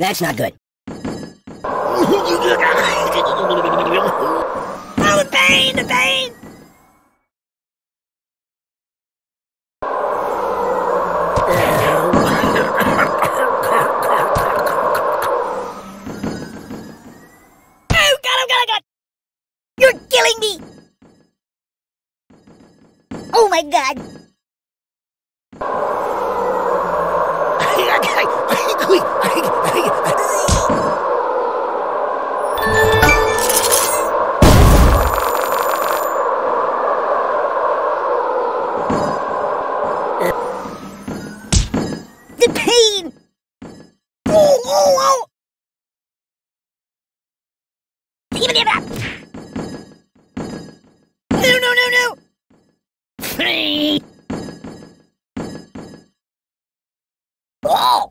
That's not good. Oh, the pain, the pain! Oh, oh, oh, killing me! Oh, my God! Oh!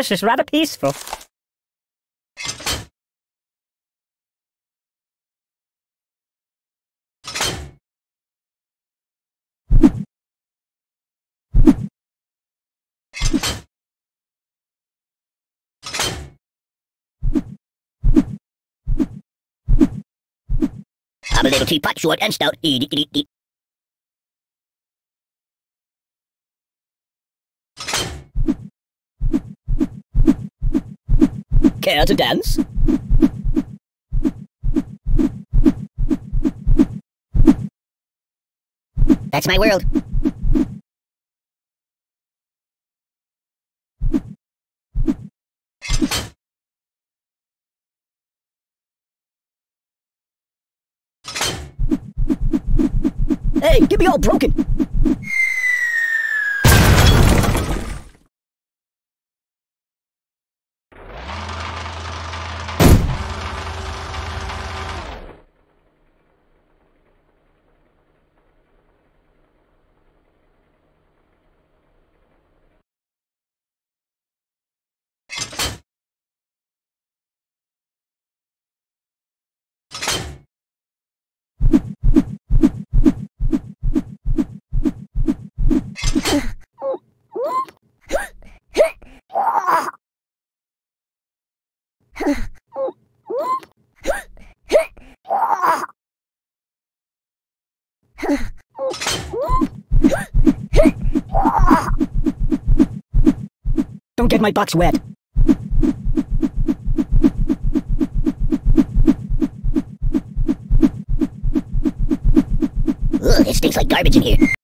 This is rather peaceful. I'm a little teapot, short and stout. Eat, eat, eat, eat. Care to dance? That's my world. Hey, get me all broken! Get my box wet. Ugh, it stinks like garbage in here.